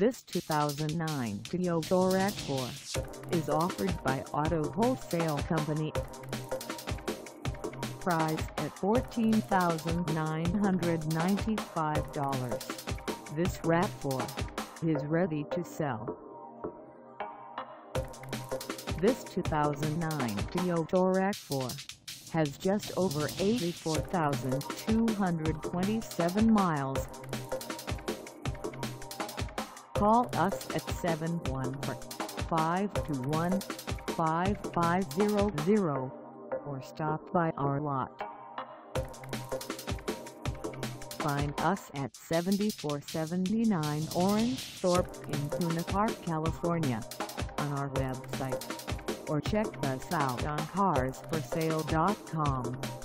This 2009 Toyota RAV4 is offered by Auto Wholesale Company. Price at $14,995. This RAV4 is ready to sell. This 2009 Toyota RAV4 has just over 84,227 miles. Call us at 714-521-5500 or stop by our lot. Find us at 7479 Orange Thorpe in Buena Park, California on our website or check us out on carsforsale.com.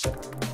Thank